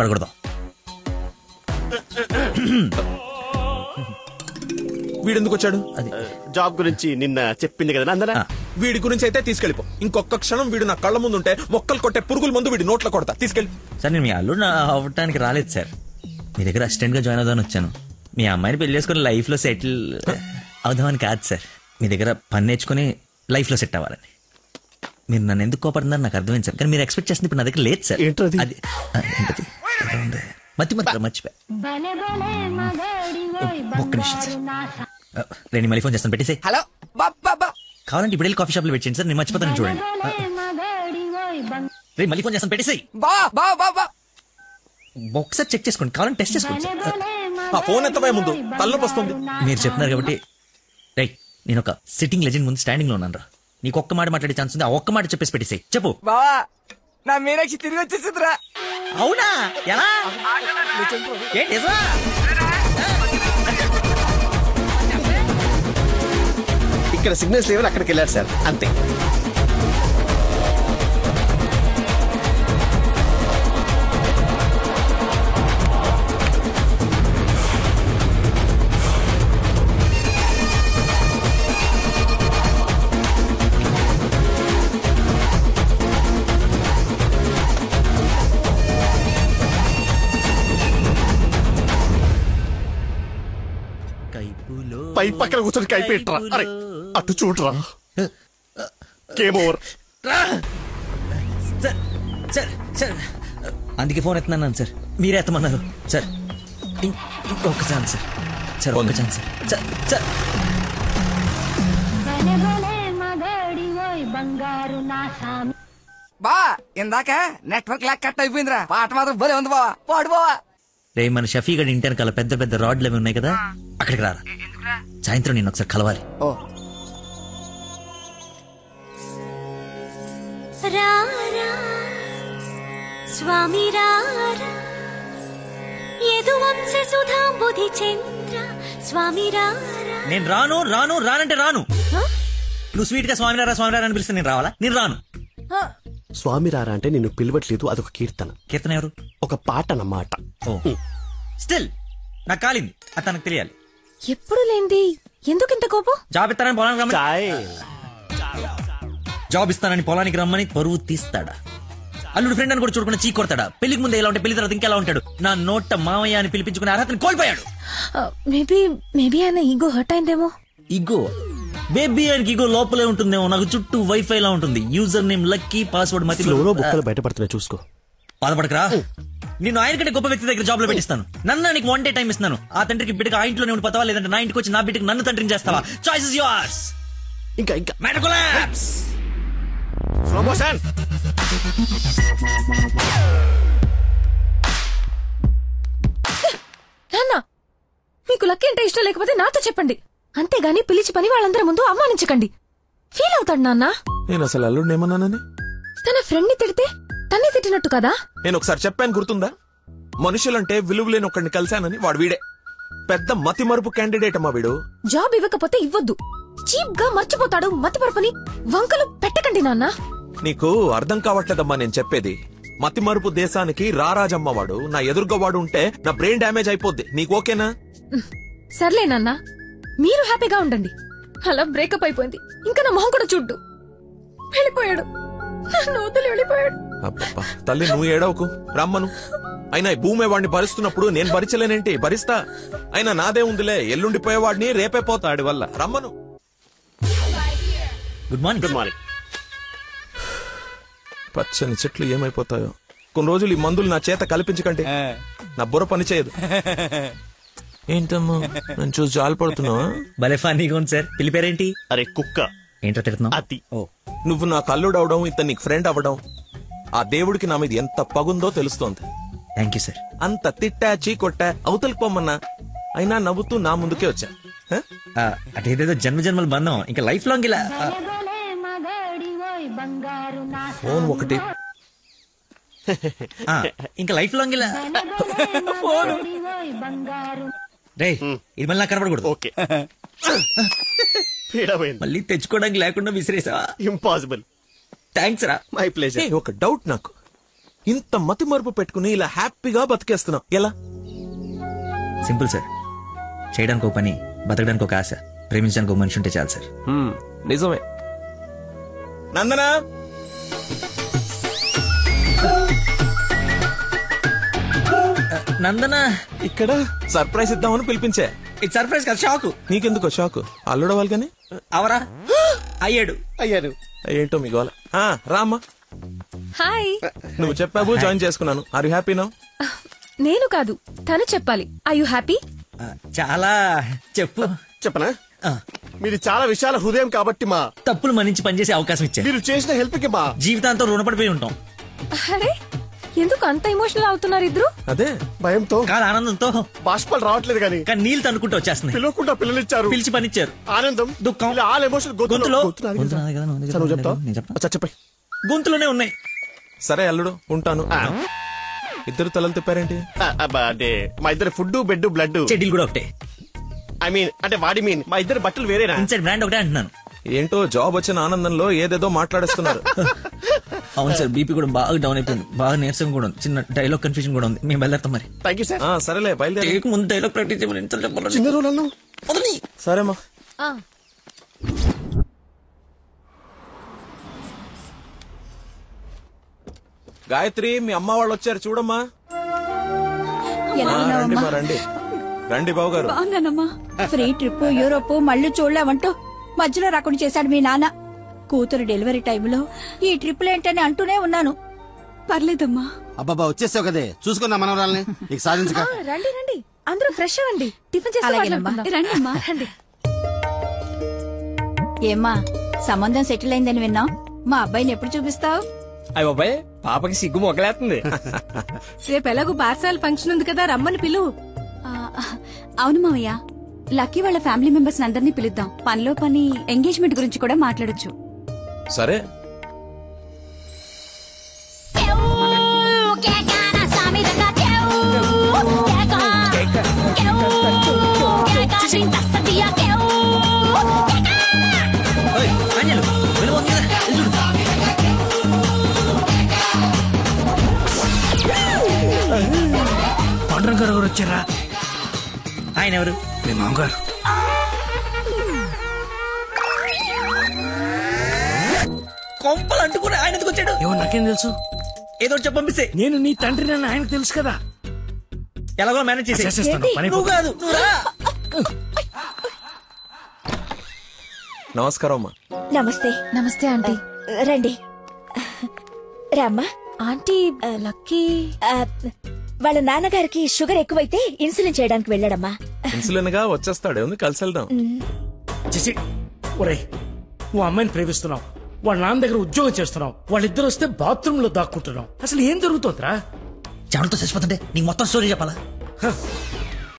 పడకూడదు. వీడెందుకు వచ్చాడు అది జాబ్ గురించి నిన్న చెప్పింది కదా ఆ. వీడి గురించి అయితే తీసుకెళ్ళిపో. ఇంకొక క్షణం వీడు నా కళ్ళ ముందు ఉంటే మొక్కలు కొట్టే పురుగుల ముందు వీడి నోట్లో కొడతా. తీసుకెళ్ళి. సార్ నేను మీ అల్లుడు నా- అవ్వటానికి రాలేదు సార్. మీ దగ్గర అసిస్టెంట్గా జాయిన్ అవుదామని వచ్చాను. మీ అమ్మాయిని పెళ్ళి చేసుకుని లైఫ్లో సెటిల్ అవుదామని కాదు సార్. మీ దగ్గర పని నేర్చుకుని లైఫ్లో సెట్ అవ్వాలని. మీరు నన్ను ఎందుకు కోపడుతున్నారు నాకు అర్థమైంది సార్. కానీ మీరు ఎక్స్పెక్ట్ చేస్తుంది ఇప్పుడు నా దగ్గర లేదు సార్? అది ఉంది. మతి మతి మర్చిపోయా. ఒక్క నిమిషం. సార్. మళ్ళీ ఫోన్ చేస్తాను పెట్టేసి హలో బాబా కావాలంటే ఇప్పుడు కాఫీ షాప్లో పెట్టండి సార్ నేను మర్చిపోతాను చూడండి. రేపు మళ్ళీ ఫోన్ చేస్తాను పెట్టేసి బా బా బా బా. ఒకసారి చెక్ చేసుకోండి కావాలంటే టెస్ట్ చేసుకోండి ఆ ఫోన్ ఎత్తవే ముందు తలనొప్పి వస్తుంది. మీరు చెప్తున్నారు కాబట్టి. రైట్ నేను ఒక సిట్టింగ్ లెజెండ్ ముందు స్టాండింగ్లో ఉన్నాను రా నీకు ఒక్క మాట మాట్లాడే ఛాన్స్ ఉంది ఆ ఒక్క మాట చెప్పేసి పెట్టేసి చెప్పు. బావా నా మీనాక్షి తిరిగి వచ్చేసిందిరా. అవునా? ఎలా? ఏంటి? ఇక్కడ సిగ్నల్స్ లేవని అక్కడికి వెళ్ళారు సార్. అంతే. కైపులో పై పక్కన కూర్చొని కైపెట్టరా అరే అటు చూడరా. Game over sir sir sir. అందుకే ఫోన్ ఎత్తున్నాను సార్. మీరే ఎత్తమన్నారు సార్. ఇంకొక ఛాన్స్ సార్. సార్ ఒక్క ఛాన్స్ సార్. సార్ బా ఇందాక నెట్వర్క్ లాక్ కట్ అయిపోయిందిరా. పాట మాత్రం భలే ఉంది బావా. పాడు బావా. రే మన షఫీ గడి ఇంటి వెనకాల పెద్ద పెద్ద రాడ్లు అవి ఉన్నాయి కదా? అక్కడికి రారా. సాయంత్రం నేను ఒకసారి కలవాలి. స్వామి నేను రాను రాను రానంటే రాను. నువ్వు స్వీట్గా స్వామినారా స్వామినారా అని పిలిస్తే నేను రావాలా? నేను రాను. స్వామి రారా అంటే నిన్ను పిలవట్లేదు అదొక కీర్తన. కీర్తన ఎవరు? ఒక పాట అన్నమాట స్టిల్ నాకు కాలింది అది తనకు తెలియాలి. ఎప్పుడు లేంది ఎందుకు ఇంత కోపం? జాబ్ ఇస్తానని పొలానికి రమ్మని జాబ్ ఇస్తానని పొలానికి రమ్మని పరువు తీస్తాడా? అల్లుడు ఫ్రెండ్ అని కూడా చూడకుండా చీ కొడతాడా? పెళ్ళికి ముందు ఎలా ఉంటే పెళ్ళి తర్వాత ఇంకెలా ఉంటాడు? నా నోట మామయ్య అని పిలిపించుకునే అర్హతని కోల్పోయాడు. మేబీ మేబీ ఆయన ఈగో హర్ట్ అయిందేమో. ఇగో బేబీ ఆయనకి ఇగో లోపలే ఉంటుందేమో. నాకు చుట్టూ వైఫై లా ఉంటుంది. యూజర్ నేమ్ లక్కీ పాస్వర్డ్ మతి ఫ్లోలో బుక్కలు బయటపడుతున్నాయి చూసుకో. బాధపడకరా? నేను ఆయన కంటే గొప్ప వ్యక్తి దగ్గర జాబ్లో పెట్టిస్తాను. నన్ను నీకు వన్ డే టైం ఇస్తాను. ఆ తండ్రికి బిడ్డకి ఆ ఇంట్లోనే ఉండి పోతావా లేదంటే నా ఇంటికి వచ్చి నా బిడ్డకి నన్ను తండ్రిని చేస్తావా? చాయిస్ ఇస్ యువర్స్ ఇంకా ఇంకా. మెడకులాప్స్ స్లో మోషన్ నాన్న మీకు లక్కీ అంటే ఇష్టం లేకపోతే నాతో చెప్పండి. అంతేగాని పిలిచి పని వాళ్ళందరి ముందు అవమానించకండి. ఫీల్ అవుతాడు నాన్న. నేను అసలు అల్లుడిని ఏమన్నానని? తన ఫ్రెండ్ని తిడితే తన్నే తిట్టినట్టు కదా? నేను ఒకసారి చెప్పాను గుర్తుందా? మనుషులంటే విలువలేని ఒకడిని కలిశానని వాడు వీడే. పెద్ద మతి మరుపు క్యాండిడేట్ అమ్మా వీడు. జాబ్ ఇవ్వకపోతే ఇవ్వద్దు. చీప్గా మర్చిపోతాడు మతిపరపని వంకలు పెట్టకండి నాన్న. నీకు అర్థం కావట్లేదమ్మా నేను చెప్పేది. మతి మరుపు దేశానికి రారాజమ్మ వాడు. నా ఎదురుగా వాడు ఉంటే నా బ్రెయిన్ డ్యామేజ్ అయిపోద్ది. నీకు ఓకేనా? సర్లే నాన్న. మీరు హ్యాపీగా ఉండండి. అలా బ్రేకప్ అయిపోయింది. ఇంకా నా మొహం కూడా చూడ్డు. వెళ్ళిపోయాడు. నన్ను వదిలి వెళ్ళిపోయాడు. అబ్బబ్బా, తల్లి నువ్వు ఏడవకు. రమ్మను. అయినా ఈ భూమి వాడిని భరిస్తున్నప్పుడు నేను భరించలేనేంటి? భరిస్తా. అయినా నాదే ఉందిలే. ఎల్లుండిపోయేవాడిని రేపే పోతాడి వల్ల. రమ్మను. గుడ్ మార్నింగ్ గుడ్ మార్నింగ్ పచ్చని చెట్లు ఏమైపోతాయో. కొన్ని రోజులు ఈ మందులు నా చేత కల్పించకండి. నా బుర్ర పని చేయదు. ఏంటమ్మా? నేను చూసి జాలిపడుతున్నావా? భలే ఫన్నీగా ఉంది సార్. పిల్లి పేరేంటి? అరే కుక్క. ఏంటో తిడుతున్నావు? అతి. ఓ. నువ్వు నా కల్లుడు అవడం ఇతను నీకు ఫ్రెండ్ అవ్వడం ఆ దేవుడికి నా మీద ఎంత పగుందో తెలుస్తోంది. థ్యాంక్ యూ సార్ అంత తిట్టా చీకొట్టా అవతలికి పొమ్మన్నా అయినా నవ్వుతూ నా ముందుకే వచ్చా. హ? అంటే ఇదేదో జన్మ జన్మల బంధం. ఇంకా లైఫ్ లాంగ్ ఇలా. ఆ, బంగారు నా ఫోన్ ఒకటి. ఆ, ఇంకా లైఫ్ లాంగ్ ఇలా మగాడివోయ్ బంగారు రే ఇది మళ్ళీ నాకు కనపడకూడదు. ఓకే. మళ్ళీ తెచ్చుకోవడానికి లేకుండా విసిరేసావా? ఇంపాసిబుల్ థ్యాంక్స్ రా. మై ప్లేజర్ ఏ, ఒక డౌట్ నాకు. ఇంత మతి మరుపు పెట్టుకుని ఇలా హ్యాపీగా బతికేస్తున్నావు. ఎలా? సింపుల్ సార్ చేయడానికి ఒక పని బతకడానికి ఒక ఆశ ప్రేమించడానికి ఒక మనిషి ఉంటే చాలు సార్ నిజమే. నందనా? నందన. ఇక్కడ? సర్ప్రైజ్ ఇద్దామని పిలిపించే. ఇది సర్ప్రైజ్ కదా షాక్ నీకెందుకో షాక్ అల్లుడవాలి కానీ? అవరా? అయ్యాడు. అయ్యారు ఏంటో మీ గోల. ఆ, రామ్మా. హాయ్ నువ్వు చెప్పావు జాయిన్ చేసుకున్నాను. ఆర్ యు హ్యాపీ నౌ నేను కాదు తను చెప్పాలి. ఐ యు హ్యాపీ ఆ, చాలా. చెప్పు. చెప్పనా? ఆ, మీది చాలా విశాల హృదయం కాబట్టి మా తప్పులు మన్నించి పనిచేసే అవకాశం ఇచ్చారు మీరు చేసిన హెల్ప్కి మా జీవితాంతం రుణపడిపోయి ఉంటాం. అరే ఎందుకు అంత ఎమోషనల్ అవుతున్నారు ఇద్దరు? అదే భయంతో. కాదు ఆనందంతో. బాష్పాలు రావట్లేదు కానీ. కానీ నీళ్ళు తనుకుంటూ వచ్చేస్తున్నాయి. పిలవకుండా పిల్లలిచ్చారు. పిలిచి పనిచ్చారు. ఆనందం. దుఃఖం. ఇలా ఆల్ ఎమోషన్ గొంతులో- చెప్పయ్ గొంతులోనే ఉన్నాయి. సరే అల్లుడు ఉంటాను. ఇద్దరు తలలు తిప్పారేంటి? అంటే మా ఇద్దరు ఫుడ్ బెడ్ బ్లడ్ చెడ్డీలు కూడా ఒకటే. ఐ మీన్ అంటే వాడి మీన్. మా ఇద్దరు బట్టలు వేరేనా? ఇన్సైడ్ బ్రాండ్ ఒకటే అంటున్నాను. ఏంటో జాబ్ వచ్చిన ఆనందంలో ఏదేదో మాట్లాడేస్తున్నారు. అవును సార్ బీపీ కూడా బాగా డౌన్ అయిపోయింది. బాగా నీరసం కూడా ఉంది. చిన్న డైలాగ్ కన్ఫ్యూజన్ కూడా ఉంది. మేము బయలుదేరుతాం మరి. థ్యాంక్ యూ సార్ ఆ, సరేలే బయలుదేరి టేక్ ముందు డైలాగ్ ప్రాక్టీస్ చేయమని ఎంత చెప్పాలి చిన్న వదలని. సరేమ్మా గాయత్రి మీ అమ్మ వాళ్ళు వచ్చారు చూడమ్మా. ఎలా ఆ, రండి ఉన్నావమ్మా రండి. రండి బాబు గారు బాగున్నానమ్మా. ఫ్రీ ట్రిప్ యూరోప్ మళ్ళీ చూడలేమంటూ మధ్యలో రాకుండా చేశాడు మీ నాన్న. కూతురు డెలివరీ టైంలో ఈ ట్రిప్ ఏంటని అంటూనే ఉన్నాను. పర్లేదమ్మా. అబ్బాబా వచ్చేసావు కదే. చూసుకున్నా మనవరాల్ని. ఇక సాధించక. రండి రండి. అందరూ ఫ్రెష్ అవ్వండి. టిఫిన్ చేసి అలాగేనమ్మా. రండమ్మా. రండి. ఏమ్మా సంబంధం సెటిల్ అయిందని విన్నాం. మా అబ్బాయిని ఎప్పుడు చూపిస్తావు? అయ్య బాబాయ్ పాపకి సిగ్గు మొగలేస్తుంది రేపు ఎలాగో పార్సాల ఫంక్షన్ ఉంది కదా రమ్మని పిలువు అవును మావయ్య. లక్కీ వాళ్ళ ఫ్యామిలీ మెంబర్స్ అందరినీ పిలుద్దాం. పనిలో పని ఎంగేజ్మెంట్ గురించి కూడా మాట్లాడొచ్చు. సరే. ఓయ్, ఆంజనేయులు, వెళ్ళు, వంగి రా, వెళ్ళు చూడు. పాండురంగ గారు వచ్చారా? ఆయన ఎవరు? మీ మామగారు. కొంపలు అంటుకుని ఆయన ఎందుకు వచ్చాడు? ఏమో నాకేం తెలుసు. ఏదో చెప్పి పంపిస్తే. నేను నీ తండ్రి నన్ను ఆయనకు తెలుసు కదా. ఎలాగో మేనేజ్ చేసి చేసేస్తాను పని నువ్వు కాదు నువ్వు రా. నమస్కారం అమ్మా. నమస్తే. నమస్తే ఆంటీ. రండి. రామ్మా ఆంటీ లక్కీ. వాళ్ళ నాన్నగారికి షుగర్ ఎక్కువైతే ఇన్సులిన్ చేయడానికి వెళ్ళాడమ్మా. ఇన్సులిన్గా వచ్చేస్తాడు. ఉంది కలిసి వెళ్దాం. చేసి ఒరే నువ్వు అమ్మాయిని ప్రేమిస్తున్నావు. వాళ్ళ నాన్న దగ్గర ఉద్యోగం చేస్తున్నావు వాళ్ళిద్దరు వస్తే బాత్రూమ్లో దాక్కుంటున్నావు అసలు ఏం జరుగుతోందిరా? చెమటతో చచ్చిపోతుంటే నీకు మొత్తం స్టోరీ చెప్పాలా?